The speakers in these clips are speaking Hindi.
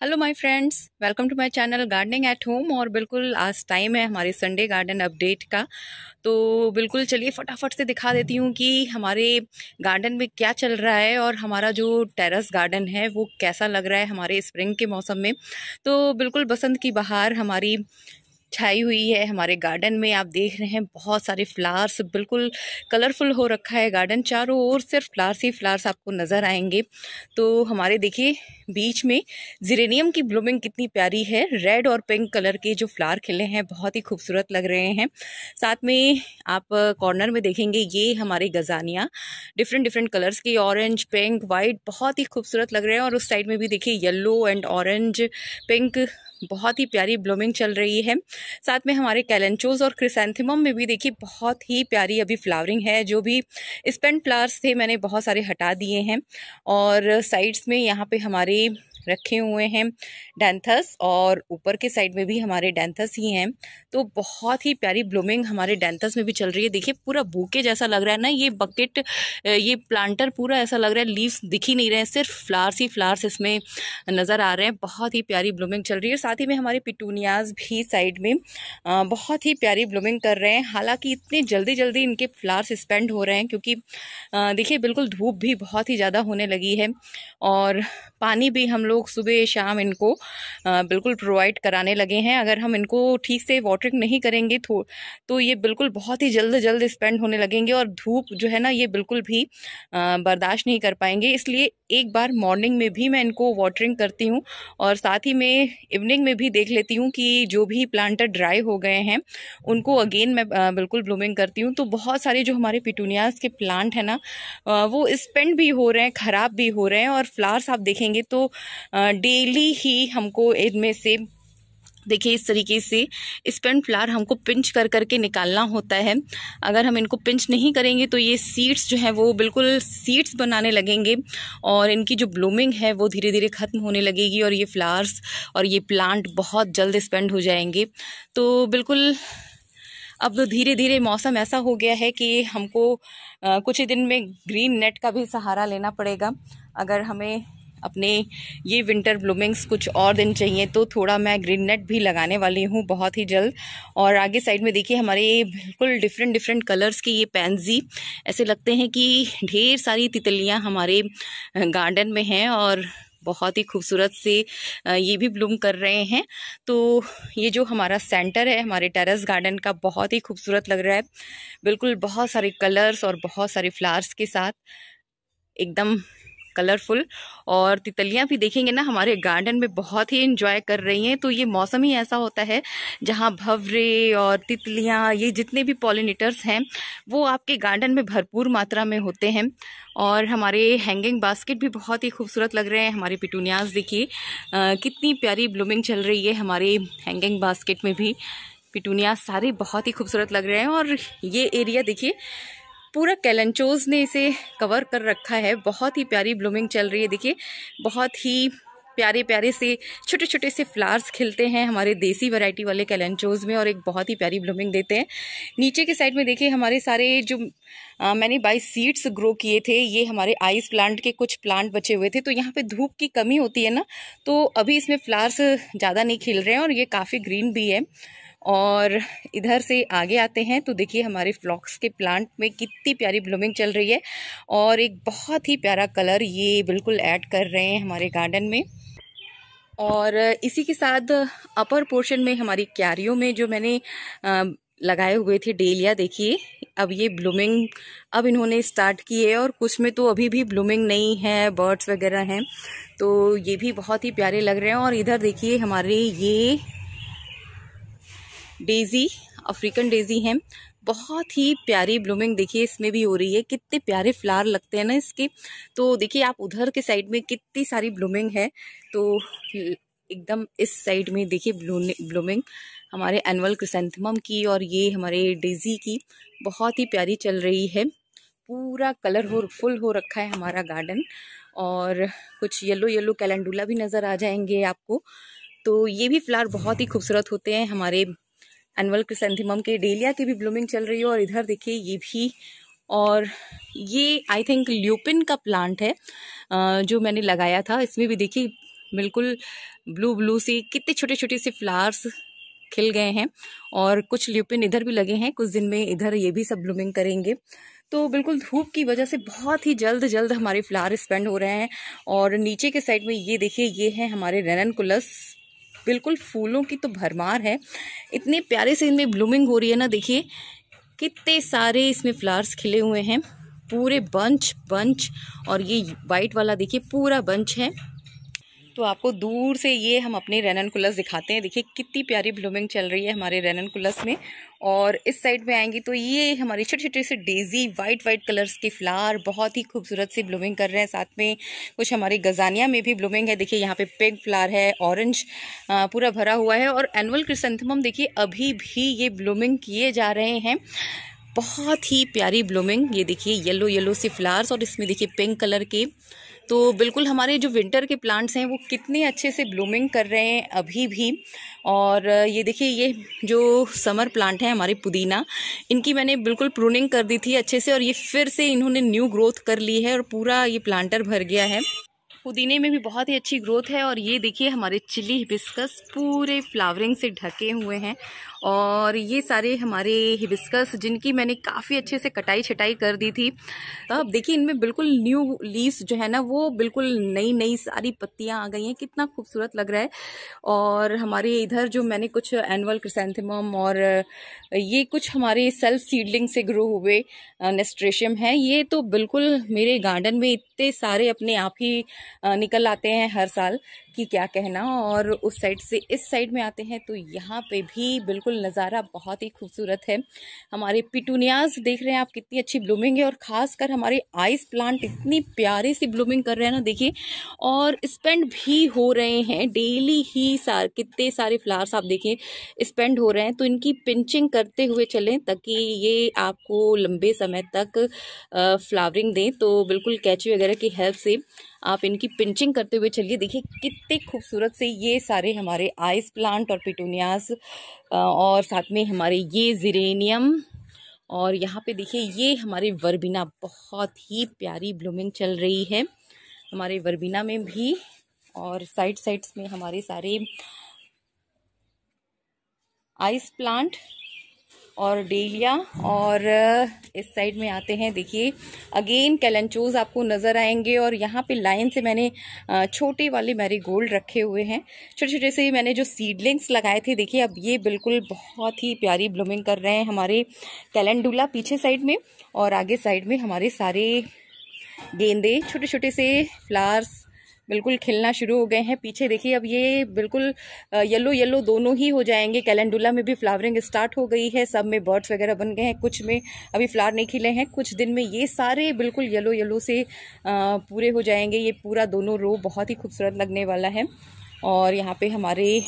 Hello my friends welcome to my channel gardening at home और बिल्कुल आज टाइम है हमारे संडे गार्डन अपडेट का। तो बिल्कुल चलिए फटाफट से दिखा देती हूँ कि हमारे गार्डन में क्या चल रहा है और हमारा जो टेरेस गार्डन है, वो कैसा लग रहा है हमारे स्प्रिंग के मौसम में। तो बिल्कुल बसंत की बहार हमारी छाई हुई है हमारे गार्डन में, आप देख रहे हैं बहुत सारे फ्लावर्स, बिल्कुल कलरफुल हो रखा है गार्डन, चारों ओर सिर्फ़ फ्लावर्स ही फ्लावर्स आपको नज़र आएँगे। तो हमारे देखिए, बीच में जिरेनियम की ब्लूमिंग कितनी प्यारी है, रेड और पिंक कलर के जो फ्लावर खिले हैं, बहुत ही खूबसूरत लग रहे हैं। साथ में आप कॉर्नर में देखेंगे, ये हमारे गजानिया, डिफरेंट डिफरेंट कलर्स की, ऑरेंज, पिंक वाइट बहुत ही खूबसूरत लग रहे हैं। और उस साइड में भी देखिए येल्लो एंड ऑरेंज, पिंक बहुत ही प्यारी ब्लूमिंग चल रही है। साथ में हमारे कैलेंचोज और क्रिसेंथिमम में भी देखिए बहुत ही प्यारी अभी फ्लावरिंग है, जो भी स्पेंट फ्लावर्स थे मैंने बहुत सारे हटा दिए हैं। और साइड्स में यहाँ पे हमारे रखे हुए हैं। डेंथस और ऊपर के साइड में भी हमारे डेंथस ही हैं। तो बहुत ही प्यारी ब्लूमिंग हमारे डेंथस में भी चल रही है। देखिए, पूरा बूके जैसा लग रहा है ना, ये बकेट ये प्लांटर पूरा ऐसा लग रहा है लीव्स दिख ही नहीं रहे हैं, सिर्फ़ फ्लावर्स ही फ्लावर्स इसमें नज़र आ रहे हैं। बहुत ही प्यारी ब्लूमिंग चल रही है। साथ ही में हमारे पिटूनियाज भी साइड में बहुत ही प्यारी ब्लूमिंग कर रहे हैं। हालाँकि इतनी जल्दी जल्दी इनके फ्लावर्स स्पेंड हो रहे हैं क्योंकि देखिए, बिल्कुल धूप भी बहुत ही ज़्यादा होने लगी है। और पानी भी हम लोग सुबह शाम इनको बिल्कुल प्रोवाइड कराने लगे हैं। अगर हम इनको ठीक से वाटरिंग नहीं करेंगे तो तो ये बिल्कुल बहुत ही जल्द जल्द स्पेंड होने लगेंगे और धूप जो है ना, ये बिल्कुल भी बर्दाश्त नहीं कर पाएँगे। इसलिए एक बार मॉर्निंग में भी मैं इनको वाटरिंग करती हूँ और साथ ही में इवनिंग में भी देख लेती हूँ कि जो भी प्लांटर ड्राई हो गए हैं, उनको अगेन मैं बिल्कुल ब्लूमिंग करती हूँ। तो बहुत सारे जो हमारे पिटूनियाज के प्लांट हैं ना वो स्पेंड भी हो रहे हैं, ख़राब भी हो रहे हैं और फ्लावर्स आप देखेंगे तो डेली ही हमको इनमें से देखिए, इस तरीके से स्पेंड फ्लावर हमको पिंच कर करके निकालना होता है। अगर हम इनको पिंच नहीं करेंगे तो ये सीड्स जो है वो बिल्कुल सीड्स बनाने लगेंगे और इनकी जो ब्लूमिंग है वो धीरे धीरे ख़त्म होने लगेगी और ये फ्लावर्स और ये प्लांट बहुत जल्द स्पेंड हो जाएँगे। तो बिल्कुल अब धीरे धीरे मौसम ऐसा हो गया है कि हमको कुछ ही दिन में ग्रीन नेट का भी सहारा लेना पड़ेगा। अगर हमें अपने ये विंटर ब्लूमिंग्स कुछ और दिन चाहिए तो थोड़ा मैं ग्रीन नेट भी लगाने वाली हूँ बहुत ही जल्द। और आगे साइड में देखिए, हमारे बिल्कुल डिफरेंट डिफरेंट कलर्स के ये पैंजी ऐसे लगते हैं कि ढेर सारी तितलियाँ हमारे गार्डन में हैं और बहुत ही खूबसूरत से ये भी ब्लूम कर रहे हैं। तो ये जो हमारा सेंटर है, हमारे टेरेस गार्डन का बहुत ही खूबसूरत लग रहा है। बिल्कुल बहुत सारे कलर्स और बहुत सारे फ्लावर्स के साथ, एकदम कलरफुल और तितलियाँ भी देखेंगे ना, हमारे गार्डन में बहुत ही इंजॉय कर रही हैं। तो ये मौसम ही ऐसा होता है जहाँ भवरे और तितलियाँ, ये जितने भी पॉलिनेटर्स हैं, वो आपके गार्डन में भरपूर मात्रा में होते हैं। और हमारे हैंगिंग बास्केट भी बहुत ही खूबसूरत लग रहे हैं। हमारे पिटूनियाज देखिए कितनी प्यारी ब्लूमिंग चल रही है हमारे हैंगिंग बास्केट में भी। पिटूनिया सारे बहुत ही खूबसूरत लग रहे हैं और ये एरिया देखिए पूरा कैलेंचोज ने इसे कवर कर रखा है। बहुत ही प्यारी ब्लूमिंग चल रही है। देखिए बहुत ही प्यारे प्यारे से छोटे छोटे से फ्लावर्स खिलते हैं हमारे देसी वैरायटी वाले कैलेंचोज में और एक बहुत ही प्यारी ब्लूमिंग देते हैं। नीचे के साइड में देखिए हमारे सारे जो आ, मैंने बाई सीड्स ग्रो किए थे ये हमारे आइस प्लांट के कुछ प्लांट बचे हुए थे। तो यहाँ पे धूप की कमी होती है ना तो अभी इसमें फ्लावर्स ज़्यादा नहीं खिल रहे हैं और ये काफ़ी ग्रीन भी है। और इधर से आगे आते हैं तो देखिए हमारे फ्लॉक्स के प्लांट में कितनी प्यारी ब्लूमिंग चल रही है और एक बहुत ही प्यारा कलर ये बिल्कुल ऐड कर रहे हैं हमारे गार्डन में। और इसी के साथ अपर पोर्शन में हमारी क्यारियों में जो मैंने लगाए हुए थे डेलिया, देखिए, अब ये ब्लूमिंग अब इन्होंने स्टार्ट की है और कुछ में तो अभी भी ब्लूमिंग नहीं है, बर्ड्स वगैरह हैं तो ये भी बहुत ही प्यारे लग रहे हैं। और इधर देखिए हमारे ये डेजी अफ्रीकन डेजी है। बहुत ही प्यारी ब्लूमिंग देखिए, इसमें भी हो रही है। कितने प्यारे फ्लावर लगते हैं ना इसके। तो देखिए, आप उधर के साइड में कितनी सारी ब्लूमिंग है। तो एकदम इस साइड में देखिए ब्लूमिंग हमारे एनुअल क्रिसेंथमम की और ये हमारे डेजी की। बहुत ही प्यारी चल रही है। पूरा कलर हो फुल हो रखा है हमारा गार्डन और कुछ येलो येलो कैलेंडुला भी नज़र आ जाएँगे आपको। तो ये भी फ्लावर बहुत ही खूबसूरत होते हैं हमारे एनुअल क्रिसेंथिमम के, डेलिया की भी ब्लूमिंग चल रही है और इधर देखिए ये भी। और ये आई थिंक ल्यूपिन का प्लांट है जो मैंने लगाया था। इसमें भी देखिए, बिल्कुल ब्लू ब्लू सी कितने छोटे छोटे से फ्लावर्स खिल गए हैं। और कुछ ल्यूपिन इधर भी लगे हैं, कुछ दिन में इधर ये भी सब ब्लूमिंग करेंगे। तो बिल्कुल धूप की वजह से बहुत ही जल्द जल्द हमारे फ्लावर स्पेंड हो रहे हैं। और नीचे के साइड में ये देखिए, ये है हमारे रेनन कुलस बिल्कुल फूलों की तो भरमार है। इतने प्यारे से इनमें ब्लूमिंग हो रही है ना, देखिए। कितने सारे इसमें फ्लावर्स खिले हुए हैं। पूरे बंच बंच, और ये वाइट वाला देखिए, पूरा बंच है। तो आपको दूर से ये हम अपने रेनन कुलस दिखाते हैं। देखिए, कितनी प्यारी ब्लूमिंग चल रही है हमारे रेनन कुलस में। और इस साइड में आएँगी तो ये हमारी छोटे छोटे से डेजी वाइट वाइट कलर्स के फ्लावर बहुत ही खूबसूरत सी ब्लूमिंग कर रहे हैं। साथ में कुछ हमारी गजानिया में भी ब्लूमिंग है। देखिए, यहाँ पे पिंक फ्लावर है ऑरेंज पूरा भरा हुआ है। और एनुअल क्रिसेंथमम देखिए, अभी भी ये ब्लूमिंग किए जा रहे हैं। बहुत ही प्यारी ब्लूमिंग ये देखिए येलो येलो से फ्लावर्स और इसमें देखिए पिंक कलर के। तो बिल्कुल हमारे जो विंटर के प्लांट्स हैं, वो कितने अच्छे से ब्लूमिंग कर रहे हैं अभी भी। और ये देखिए, ये जो समर प्लांट है हमारे पुदीना, इनकी मैंने बिल्कुल प्रूनिंग कर दी थी अच्छे से और ये फिर से इन्होंने न्यू ग्रोथ कर ली है और पूरा ये प्लांटर भर गया है। पुदीने में भी बहुत ही अच्छी ग्रोथ है और ये देखिए हमारे चिली हिबिस्कस पूरे फ्लावरिंग से ढके हुए हैं और ये सारे हमारे हिबिस्कस जिनकी मैंने काफ़ी अच्छे से कटाई छटाई कर दी थी। अब देखिए इनमें बिल्कुल न्यू लीव्स जो है ना, वो बिल्कुल नई नई सारी पत्तियाँ आ गई हैं। कितना खूबसूरत लग रहा है। और हमारे इधर जो मैंने कुछ एनुअल क्रिसेंथेमम और ये कुछ हमारे सेल्फ सीडलिंग से ग्रो हुए नेस्ट्रेशियम हैं। ये तो बिल्कुल मेरे गार्डन में इतने सारे अपने आप ही निकल आते हैं हर साल कि क्या कहना। और उस साइड से इस साइड में आते हैं तो यहाँ पे भी बिल्कुल नज़ारा बहुत ही खूबसूरत है। हमारे पिटूनियाज देख रहे हैं आप कितनी अच्छी ब्लूमिंग है और ख़ासकर हमारे आइस प्लांट इतनी प्यारी सी ब्लूमिंग कर रहे हैं ना, देखिए। और स्पेंड भी हो रहे हैं, डेली ही सार, कितने सारे फ्लावर्स आप देखिए, स्पेंड हो रहे हैं। तो इनकी पिंचिंग करते हुए चलें ताकि ये आपको लंबे समय तक फ्लावरिंग दें। तो बिल्कुल कैची वगैरह की हेल्प से आप इनकी पिंचिंग करते हुए चलिए, देखिए कितने खूबसूरत से ये सारे हमारे आइस प्लांट और पिटूनियाज और साथ में हमारे ये जिरेनियम, और यहाँ पे देखिए ये हमारे वर्बिना, बहुत ही प्यारी ब्लूमिंग चल रही है हमारे वर्बिना में भी, और साइड साइड्स में हमारे सारे आइस प्लांट और डेलिया और इस साइड में आते हैं। देखिए, अगेन कैलेंचोज आपको नज़र आएँगे और यहाँ पे लाइन से मैंने छोटे वाले मैरी गोल्ड रखे हुए हैं। छोटे छोटे से मैंने जो सीडलिंग्स लगाए थे, देखिए, अब ये बिल्कुल बहुत ही प्यारी ब्लूमिंग कर रहे हैं हमारे कैलेंडुला पीछे साइड में और आगे साइड में हमारे सारे गेंदे। छोटे छोटे से फ्लावर्स बिल्कुल खिलना शुरू हो गए हैं। पीछे देखिए, अब ये बिल्कुल येलो येलो दोनों ही हो जाएँगे। कैलेंडुला में भी फ्लावरिंग स्टार्ट हो गई है। सब में बर्ड्स वगैरह बन गए हैं। कुछ में अभी फ्लावर नहीं खिले हैं। कुछ दिन में ये सारे बिल्कुल येलो येलो से पूरे हो जाएँगे। ये पूरा दोनों रो बहुत ही खूबसूरत लगने वाला है। और यहाँ पे हमारे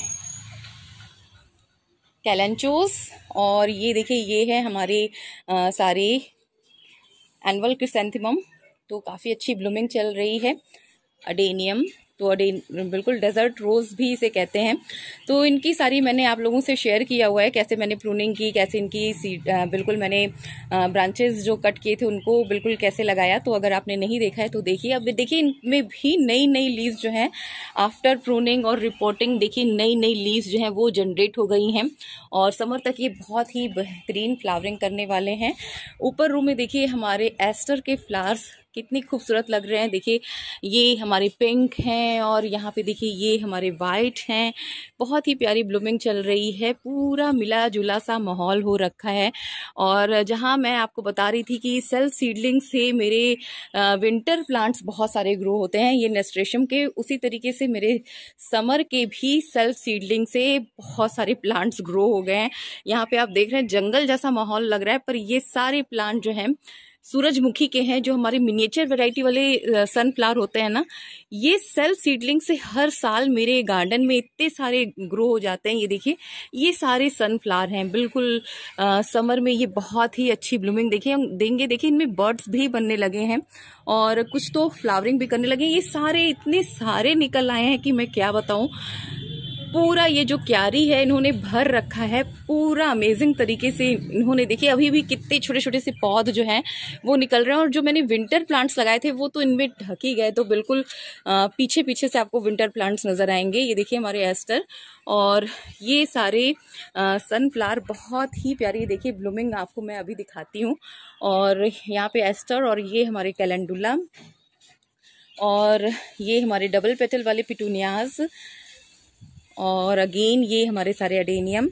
कैलेंचोस और ये देखिए, ये है हमारे सारे एनवल क्रिसेंथिमम तो काफ़ी अच्छी ब्लूमिंग चल रही है। अडेनियम तो अडेन, बिल्कुल डेजर्ट रोज़ भी इसे कहते हैं। तो इनकी सारी मैंने आप लोगों से शेयर किया हुआ है, कैसे मैंने प्रूनिंग की, कैसे इनकी सीड बिल्कुल मैंने ब्रांचेस जो कट किए थे उनको बिल्कुल कैसे लगाया। तो अगर आपने नहीं देखा है तो देखिए, अब देखिए इनमें भी नई नई लीव्स जो हैं आफ्टर प्रूनिंग और रिपोर्टिंग देखिए नई नई लीव्स जो हैं, वो जनरेट हो गई हैं। और समर तक ये बहुत ही बेहतरीन फ्लावरिंग करने वाले हैं। ऊपर रूम में देखिए हमारे एस्टर के फ्लावर्स कितनी खूबसूरत लग रहे हैं। देखिए, ये हमारे पिंक हैं और यहाँ पे देखिए, ये हमारे वाइट हैं। बहुत ही प्यारी ब्लूमिंग चल रही है। पूरा मिला जुला सा माहौल हो रखा है। और जहाँ मैं आपको बता रही थी कि सेल्फ सीडलिंग से मेरे विंटर प्लांट्स बहुत सारे ग्रो होते हैं। ये नेस्ट्रेशम के, उसी तरीके से मेरे समर के भी सेल्फ सीडलिंग से बहुत सारे प्लांट्स ग्रो हो गए हैं। यहाँ पे आप देख रहे हैं, जंगल जैसा माहौल लग रहा है, पर ये सारे प्लांट जो हैं सूरजमुखी के हैं जो हमारे मिनिएचर वैरायटी वाले सनफ्लावर होते हैं ना ये सेल्फ सीडलिंग से हर साल मेरे गार्डन में इतने सारे ग्रो हो जाते हैं। ये देखिए ये सारे सनफ्लावर हैं। बिल्कुल आ, समर में ये बहुत ही अच्छी ब्लूमिंग देखिए हम देंगे देखिए इनमें बर्ड्स भी बनने लगे हैं और कुछ तो फ्लावरिंग भी करने लगे ये सारे इतने सारे निकल आए हैं कि मैं क्या बताऊँ। पूरा ये जो क्यारी है, इन्होंने भर रखा है, पूरा अमेजिंग तरीके से इन्होंने देखिए, अभी भी कितने छोटे छोटे से पौध जो हैं, वो निकल रहे हैं, और जो मैंने विंटर प्लांट्स लगाए थे, वो तो इनमें ढक ही गए तो बिल्कुल पीछे पीछे से आपको विंटर प्लांट्स नज़र आएँगे। ये देखिए हमारे एस्टर, और ये सारे सनफ्लावर बहुत ही प्यारी देखिए ब्लूमिंग आपको मैं अभी दिखाती हूँ, और यहाँ पे एस्टर, और ये हमारे कैलेंडुला और ये हमारे डबल पेटल वाले पिटूनियाज और अगेन ये हमारे सारे अडेनियम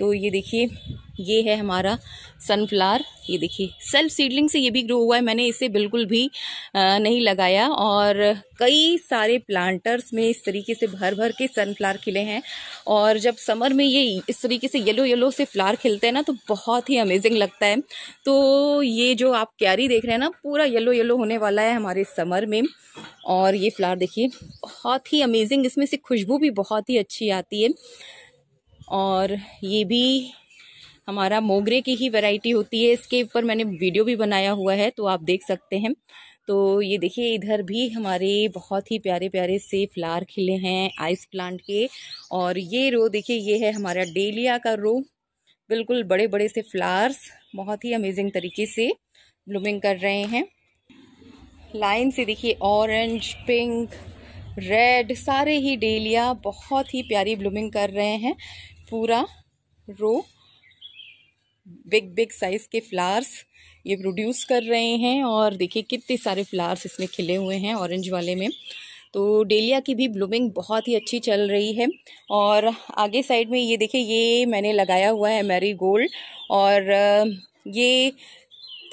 तो ये देखिए, ये है हमारा सनफ्लावर ये देखिए सेल्फ सीडलिंग से ये भी ग्रो हुआ है। मैंने इसे बिल्कुल भी नहीं लगाया और कई सारे प्लांटर्स में इस तरीके से भर भर के सनफ्लावर खिले हैं। और जब समर में ये इस तरीके से येलो येलो से फ्लावर खिलते हैं ना तो बहुत ही अमेजिंग लगता है। तो ये जो आप क्यारी देख रहे हैं ना, पूरा येलो येलो होने वाला है हमारे समर में। और ये फ्लावर देखिए, बहुत ही अमेजिंग इसमें से खुशबू भी बहुत ही अच्छी आती है। और ये भी हमारा मोगरे की ही वैरायटी होती है। इसके ऊपर मैंने वीडियो भी बनाया हुआ है तो आप देख सकते हैं। तो ये देखिए, इधर भी हमारे बहुत ही प्यारे प्यारे से फ्लावर खिले हैं आइस प्लांट के। और ये रो देखिए, ये है हमारा डेलिया का रो बिल्कुल बड़े बड़े से फ्लावर्स बहुत ही अमेजिंग तरीके से ब्लूमिंग कर रहे हैं। लाइन से देखिए ऑरेंज पिंक रेड सारे ही डेलिया बहुत ही प्यारी ब्लूमिंग कर रहे हैं। पूरा रो बिग बिग साइज़ के फ्लावर्स ये प्रोड्यूस कर रहे हैं और देखिए कितने सारे फ्लावर्स इसमें खिले हुए हैं ऑरेंज वाले में। तो डेलिया की भी ब्लूमिंग बहुत ही अच्छी चल रही है और आगे साइड में ये देखिए, ये मैंने लगाया हुआ है मैरी गोल्ड और ये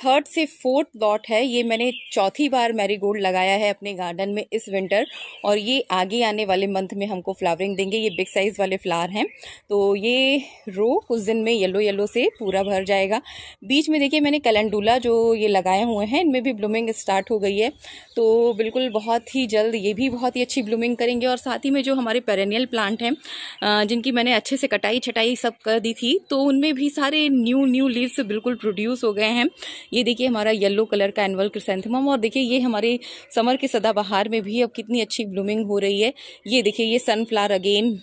थर्ड से फोर्थ लॉट है। ये मैंने चौथी बार मैरीगोल्ड लगाया है अपने गार्डन में इस विंटर और ये आगे आने वाले मंथ में हमको फ्लावरिंग देंगे। ये बिग साइज़ वाले फ्लावर हैं। तो ये रो कुछ दिन में येलो येलो से पूरा भर जाएगा। बीच में देखिए मैंने कैलेंडूला जो ये लगाए हुए हैं, इनमें भी ब्लूमिंग स्टार्ट हो गई है। तो बिल्कुल बहुत ही जल्द ये भी बहुत ही अच्छी ब्लूमिंग करेंगे और साथ ही में जो हमारे पेरेनियल प्लांट हैं जिनकी मैंने अच्छे से कटाई छटाई सब कर दी थी तो उनमें भी सारे न्यू न्यू लीव्स बिल्कुल प्रोड्यूस हो गए हैं। ये देखिए हमारा येलो कलर का एनुअल क्रिसेंथमम और देखिए ये हमारे समर के सदाबहार में भी अब कितनी अच्छी ब्लूमिंग हो रही है। ये देखिए ये सनफ्लावर अगेन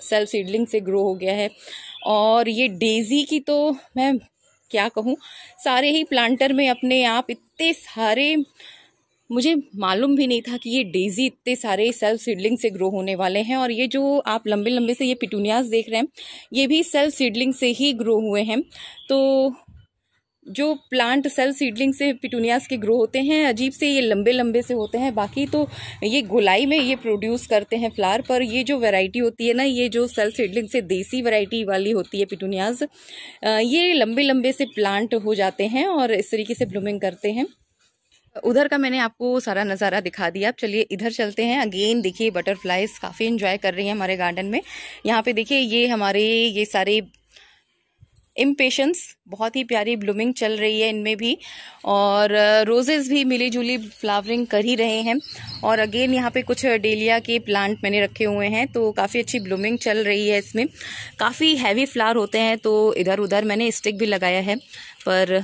सेल्फ सीडलिंग से ग्रो हो गया है। और ये डेजी की तो मैं क्या कहूँ, सारे ही प्लांटर में अपने आप इतने सारे, मुझे मालूम भी नहीं था कि ये डेजी इतने सारे सेल्फ सीडलिंग से ग्रो होने वाले हैं। और ये जो आप लंबे लंबे से ये पिटूनियाज देख रहे हैं, ये भी सेल्फ सीडलिंग से ही ग्रो हुए हैं। तो जो प्लांट सेल सीडलिंग से पिटूनियास के ग्रो होते हैं, अजीब से ये लंबे लंबे से होते हैं। बाकी तो ये गोलाई में ये प्रोड्यूस करते हैं फ्लावर पर। ये जो वैरायटी होती है ना, ये जो सेल सीडलिंग से देसी वैरायटी वाली होती है पिटूनियाज ये लंबे लंबे से प्लांट हो जाते हैं और इस तरीके से ब्लूमिंग करते हैं। उधर का मैंने आपको सारा नज़ारा दिखा दिया। अब चलिए इधर चलते हैं। अगेन देखिए बटरफ्लाइज काफ़ी इंजॉय कर रही हैं हमारे गार्डन में। यहाँ पे देखिए, ये हमारे, ये सारे इम्पेशंस बहुत ही प्यारी ब्लूमिंग चल रही है इनमें भी। और रोजेज़ भी मिली जुली फ्लावरिंग कर ही रहे हैं। और अगेन यहाँ पे कुछ डेलिया के प्लांट मैंने रखे हुए हैं तो काफ़ी अच्छी ब्लूमिंग चल रही है इसमें। काफ़ी हैवी फ्लावर होते हैं तो इधर उधर मैंने स्टिक भी लगाया है, पर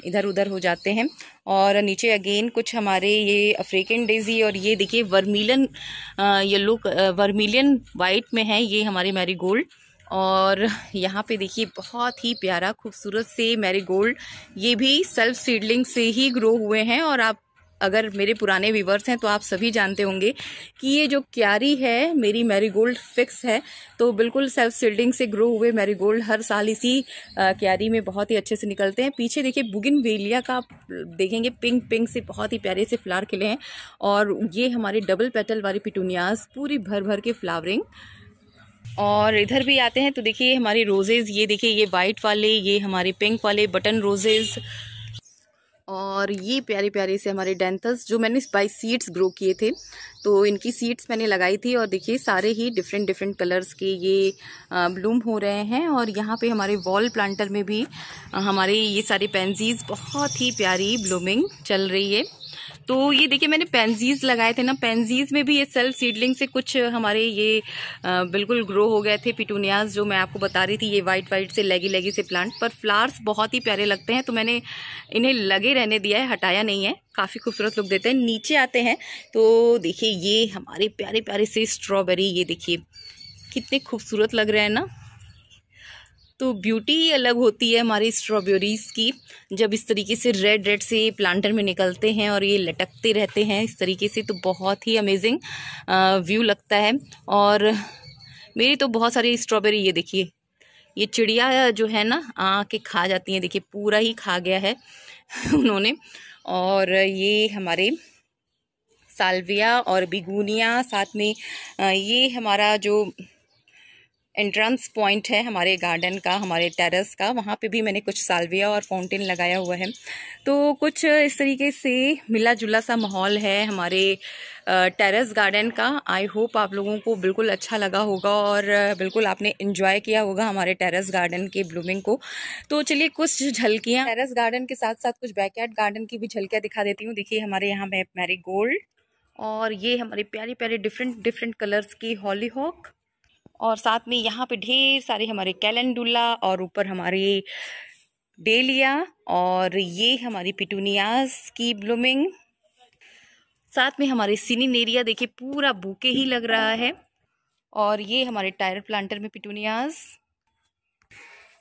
इधर उधर हो जाते हैं। और नीचे अगेन कुछ हमारे ये अफ्रीकन डेजी और ये देखिए वर्मिलन येलो वर्मिलियन वाइट में है, ये हमारे मैरी गोल्ड और यहाँ पे देखिए, बहुत ही प्यारा, खूबसूरत से मैरीगोल्ड ये भी सेल्फ सीडलिंग से ही ग्रो हुए हैं। और आप अगर मेरे पुराने व्यूवर्स हैं तो आप सभी जानते होंगे कि ये जो क्यारी है, मेरी मैरीगोल्ड फिक्स है। तो बिल्कुल सेल्फ सील्डिंग से ग्रो हुए मैरीगोल्ड हर साल इसी क्यारी में बहुत ही अच्छे से निकलते हैं। पीछे देखिए बुगिन वेलिया का आप देखेंगे पिंक पिंक से बहुत ही प्यारे से फ्लावर खिले हैं। और ये हमारे डबल पेटल वाली पिटूनियाज पूरी भर भर के फ्लावरिंग और इधर भी आते हैं तो देखिए हमारे रोजेज़ ये देखिए, ये वाइट वाले, ये हमारे पिंक वाले बटन रोजेज़ और ये प्यारे प्यारे से हमारे डेंथस जो मैंने बाई सीड्स ग्रो किए थे तो इनकी सीड्स मैंने लगाई थी और देखिए, सारे ही डिफरेंट डिफरेंट कलर्स के ये ब्लूम हो रहे हैं। और यहाँ पे हमारे वॉल प्लांटर में भी हमारे ये सारे पेंजीज बहुत ही प्यारी ब्लूमिंग चल रही है। तो ये देखिए, मैंने पेंजीज लगाए थे ना। पेंजीज में भी ये सेल्फ सीडलिंग से कुछ हमारे ये बिल्कुल ग्रो हो गए थे पिटूनियाज जो मैं आपको बता रही थी, ये वाइट वाइट से लेगी लेगी से प्लांट पर फ्लावर्स बहुत ही प्यारे लगते हैं तो मैंने इन्हें लगे रहने दिया है, हटाया नहीं है। काफ़ी खूबसूरत लुक देते हैं। नीचे आते हैं तो देखिए, ये हमारे प्यारे प्यारे से स्ट्रॉबेरी ये देखिए, कितने खूबसूरत लग रहे हैं ना। तो ब्यूटी ही अलग होती है हमारी स्ट्रॉबेरीज़ की। जब इस तरीके से रेड रेड से प्लांटर में निकलते हैं और ये लटकते रहते हैं, इस तरीके से तो बहुत ही अमेजिंग व्यू लगता है। और मेरी तो बहुत सारी स्ट्रॉबेरी ये देखिए, ये चिड़िया जो है ना, आके खा जाती हैं। देखिए, पूरा ही खा गया है उन्होंने। और ये हमारे सालविया और बिगुनिया साथ में ये हमारा जो एंट्रेंस पॉइंट है हमारे गार्डन का, हमारे टेरेस का। वहाँ पे भी मैंने कुछ सालविया और फाउंटेन लगाया हुआ है। तो कुछ इस तरीके से मिला जुला सा माहौल है हमारे टेरेस गार्डन का। आई होप आप लोगों को बिल्कुल अच्छा लगा होगा और बिल्कुल आपने इन्जॉय किया होगा हमारे टेरेस गार्डन के ब्लूमिंग को। तो चलिए कुछ झलकियाँ। टेरेस गार्डन के साथ साथ कुछ बैकयार्ड गार्डन की भी झलकियाँ दिखा देती हूँ। देखिए, हमारे यहाँ मैरी गोल्ड और ये हमारे प्यारे प्यारे डिफरेंट डिफरेंट कलर्स की हॉली हॉक और साथ में यहाँ पे ढेर सारे हमारे कैलेंडुला और ऊपर हमारे डेलिया और ये हमारी पिटूनियाज की ब्लूमिंग। साथ में हमारे सिनीनेरिया, देखिए, पूरा बुके ही लग रहा है। और ये हमारे टायर प्लांटर में पिटूनियाज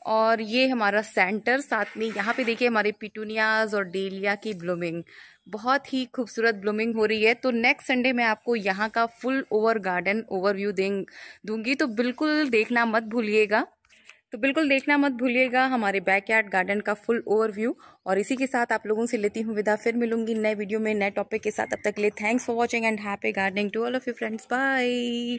और ये हमारा सेंटर, साथ में यहाँ पे देखिए हमारे पिटूनियाज और डेलिया की ब्लूमिंग। बहुत ही खूबसूरत ब्लूमिंग हो रही है। तो नेक्स्ट संडे मैं आपको यहाँ का फुल ओवर गार्डन ओवरव्यू दें दूँगी। तो बिल्कुल देखना मत भूलिएगा। तो बिल्कुल देखना मत भूलिएगा हमारे बैकयार्ड गार्डन का फुल ओवरव्यू और इसी के साथ आप लोगों से लेती हूँ विदा। फिर मिलूँगी नए वीडियो में, नए टॉपिक के साथ। अब तक लिए thanks for watching and happy gardening to all of you friends bye